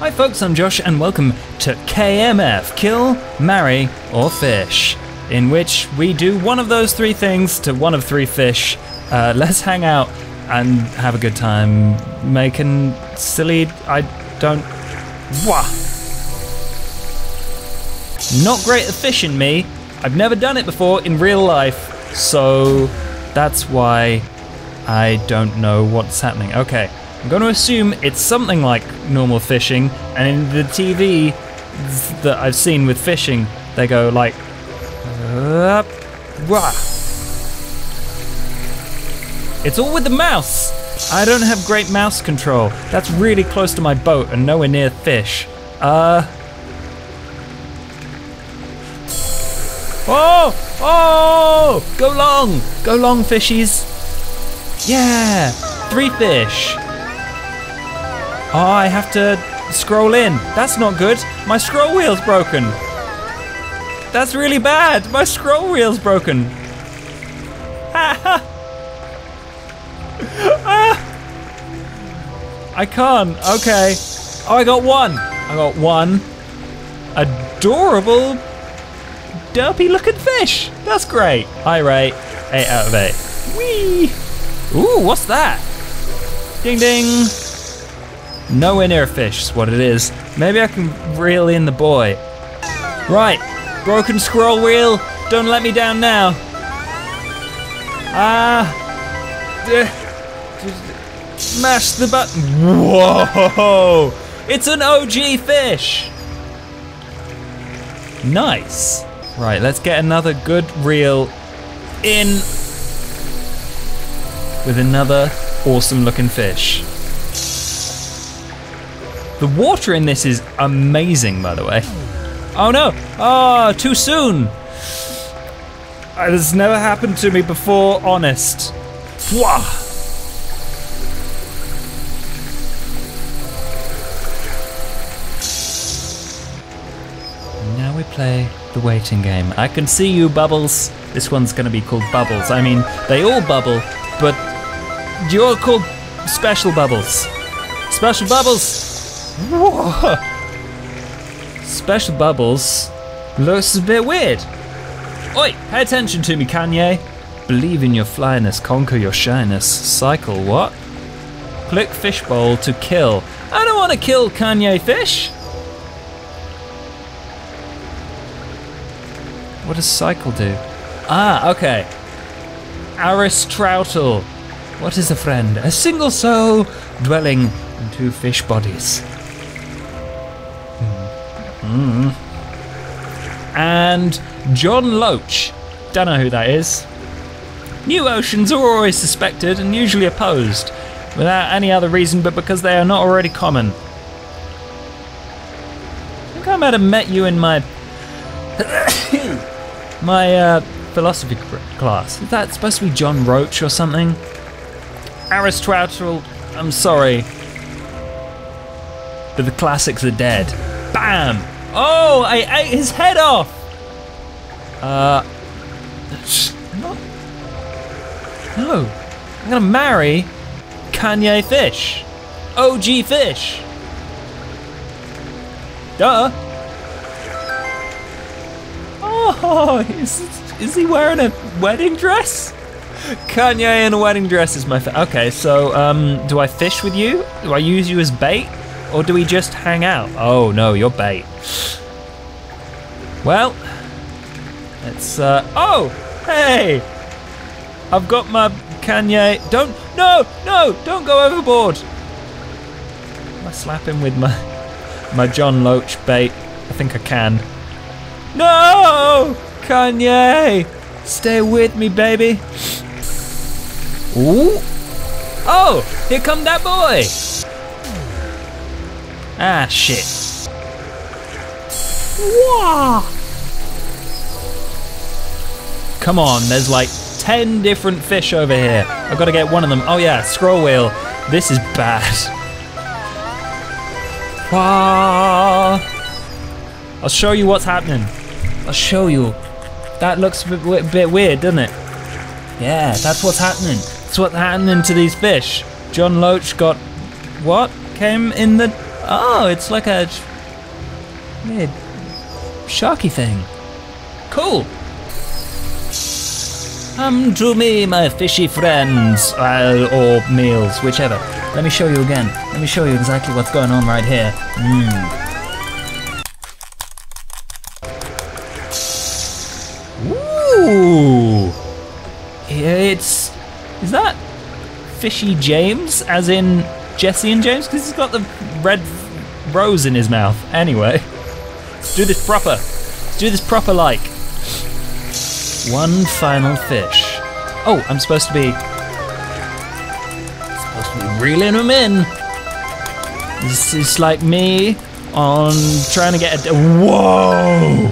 Hi, folks, I'm Josh, and welcome to KMF Kill, Marry, or Fish, in which we do one of those three things to one of three fish. Uh, let's hang out and have a good time making silly. I don't. Wah! Not great at fishing, me. I've never done it before in real life, so that's why I don't know what's happening. Okay, I'm going to assume it's something like normal fishing, and in the TV that I've seen with fishing, they go like. "Up, wah." It's all with the mouse! I don't have great mouse control. That's really close to my boat and nowhere near fish. Uh. Oh! Oh! Go long! Go long, fishies! Yeah! Three fish! Oh, I have to scroll in. That's not good. My scroll wheel's broken. That's really bad. My scroll wheel's broken. I can't. Okay. Oh, I got one. I got one. Adorable, derpy looking fish. That's great. I rate 8 out of 8. Whee! Ooh, what's that? Ding ding. Nowhere near a fish is what it is. Maybe I can reel in the boy. Right. Broken scroll wheel. Don't let me down now. Ah. Smash the button. Whoa! It's an OG fish. Nice. Right, let's get another good reel in with another awesome looking fish. The water in this is amazing, by the way. Oh no! Oh, too soon! Uh, This has never happened to me before, honest. Wah! Now we play the waiting game. I can see you, Bubbles. This one's gonna be called Bubbles. I mean, they all bubble, but you're called Special Bubbles. Special Bubbles! Whoa. Special Bubbles looks a bit weird. Oi, pay attention to me, Kanye. Believe in your flyness, conquer your shyness. Cycle what? Click fishbowl to kill. I don't want to kill Kanye Fish. What does cycle do? Ah, okay. Aristotle. What is a friend? A single soul dwelling in two fish bodies. Hmm. And John Loach. Don't know who that is. New oceans are always suspected and usually opposed, without any other reason but because they are not already common. I think I might have met you in my my uh, philosophy class. Is that supposed to be John Roach or something? Aristotle, I'm sorry. But the classics are dead. Bam! Oh, I ate his head off! Uh. No. No. I'm gonna marry Kanye Fish. OG Fish. Duh. Oh, is, is he wearing a wedding dress? Kanye in a wedding dress is my fa- okay. So, um, do I fish with you? Do I use you as bait, or do we just hang out? Oh no, you're bait. Well, it's uh. Oh, hey! I've got my Kanye. Don't no no! Don't go overboard. I slap him with my my John Loach bait? I think I can. No! Kanye! Stay with me, baby. Ooh. Oh, here come that boy. Ah, shit. Wah! Come on, there's like 10 different fish over here. I've got to get one of them. Oh yeah, scroll wheel. This is bad. Wah! I'll show you what's happening. I'll show you. That looks a bit, a bit weird, doesn't it? Yeah, that's what's happening. That's what's happening to these fish. John Loach got what? Came in the. Oh, it's like a sharky thing. Cool. Um, Come to me, my fishy friends, or meals, whichever. Let me show you again. Let me show you exactly what's going on right here. Mmm. Ooh. It's. Is that Fishy James? As in Jesse and James? Because he's got the red rose in his mouth. Anyway. Let's do this proper. Let's do this proper like. One final fish. Oh, I'm supposed to be. Supposed to be reeling them in. This is like me on trying to get a. Whoa!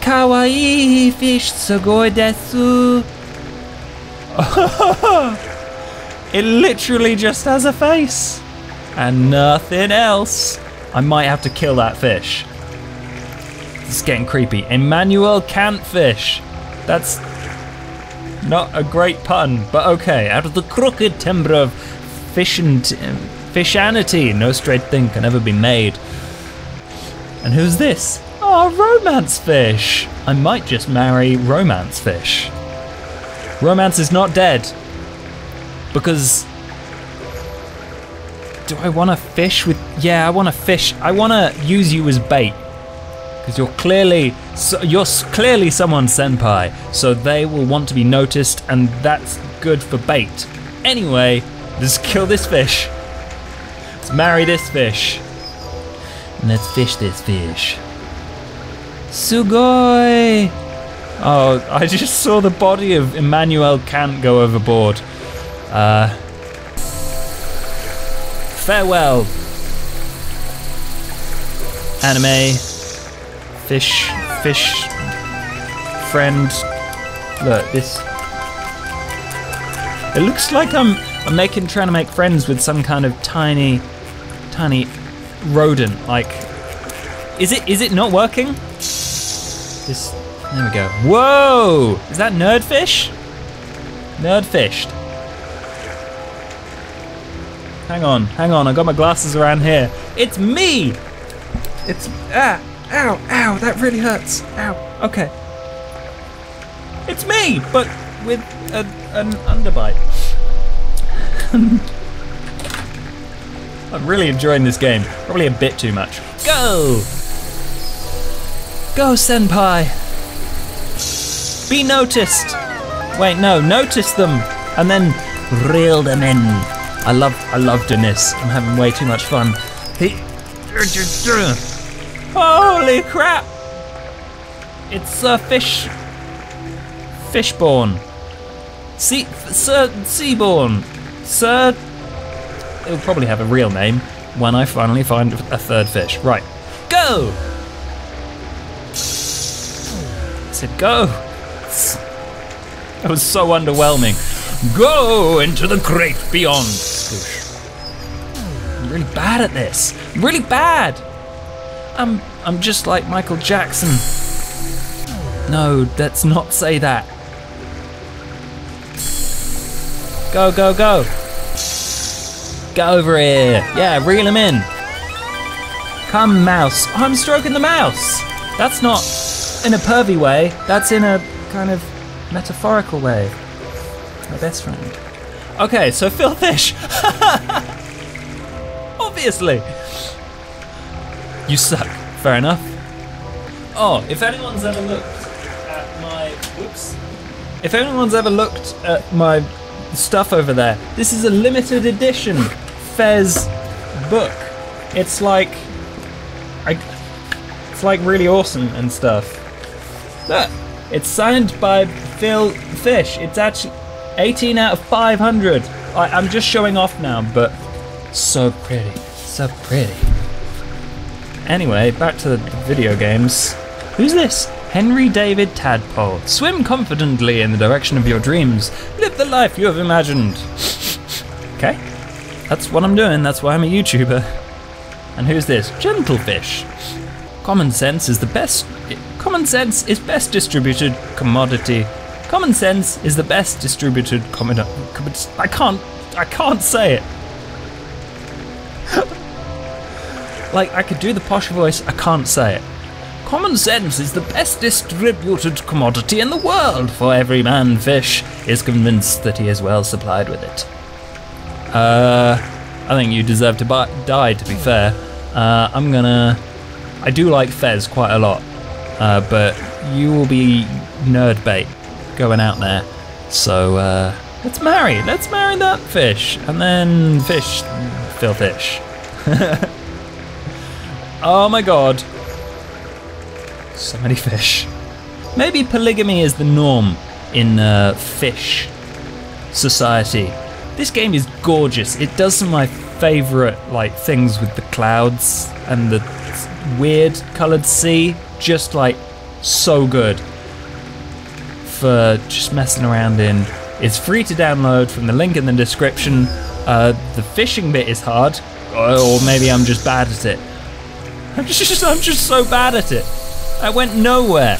Kawaii fish sugoi desu. it literally just has a face and nothing else. I might have to kill that fish. It's getting creepy. Emmanuel Cantfish. That's not a great pun, but okay. Out of the crooked timber of fish and fishanity, no straight thing can ever be made. And who's this? Oh, romance fish. I might just marry romance fish. Romance is not dead. Because do I want to fish with? Yeah, I want to fish. I want to use you as bait because you're clearly you're clearly someone's senpai, so they will want to be noticed, and that's good for bait. Anyway, let's kill this fish. Let's marry this fish. And let's fish this fish. Sugoi! Oh, I just saw the body of Emmanuel Kant go overboard. Uh, farewell. Anime, fish, fish, friend. Look, this. It looks like I'm, I'm making, trying to make friends with some kind of tiny, tiny rodent. Like, is it, is it not working? This, there we go. Whoa! Is that nerdfish? Nerdfished. Hang on, hang on, I got my glasses around here. It's me! It's, ah, ow, ow, that really hurts. Ow, okay. It's me, but with a, an underbite. I'm really enjoying this game. Probably a bit too much. Go! Go, Senpai! Be noticed! Wait, no, notice them! And then reel them in. I love I love this. I'm having way too much fun. He Holy crap! It's a uh, fish fishborn. Sea Sir Seaborn. Sir It'll probably have a real name when I finally find a third fish. Right. Go! I said go. That was so underwhelming. Go into the great beyond. I'm really bad at this. I'm really bad. I'm I'm just like Michael Jackson. No, let's not say that. Go, go, go. Get over here. Yeah, reel him in. Come, mouse. Oh, I'm stroking the mouse. That's not in a pervy way. That's in a kind of metaphorical way my best friend. Okay, so Phil Fish. Obviously. You suck. Fair enough. Oh, if anyone's ever looked at my whoops. If anyone's ever looked at my stuff over there, this is a limited edition Fez book. It's like I it's like really awesome and stuff. Look, it's signed by Phil Fish. It's actually 18 out of 500. I, I'm just showing off now, but so pretty, so pretty. Anyway, back to the video games. Who's this? Henry David Tadpole. Swim confidently in the direction of your dreams. Live the life you have imagined. okay, that's what I'm doing. That's why I'm a YouTuber. And who's this? Gentlefish. Common sense is the best. Common sense is best distributed commodity Common sense is the best distributed common. I can't. I can't say it. like I could do the posh voice, I can't say it. Common sense is the best distributed commodity in the world, for every man fish is convinced that he is well supplied with it. Uh, I think you deserve to buy, die, to be fair. Uh, I'm gonna. I do like Fez quite a lot, uh, but you will be nerd bait going out there. So uh, let's marry. Let's marry that fish, and then fish, Phil Fish. oh my god. So many fish. Maybe polygamy is the norm in uh, fish society. This game is gorgeous. It does some of my favorite like things with the clouds and the weird colored sea. Just like so good for just messing around in. It's free to download from the link in the description. Uh, the fishing bit is hard, or maybe I'm just bad at it. I'm just, I'm just so bad at it. I went nowhere.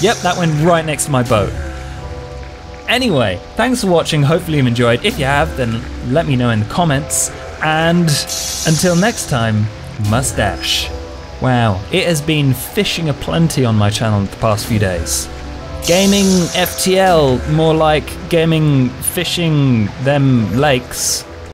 Yep, that went right next to my boat. Anyway, thanks for watching. Hopefully you've enjoyed. If you have, then let me know in the comments. And until next time, mustache. Wow, it has been fishing aplenty on my channel the past few days. Gaming FTL, more like gaming fishing them lakes.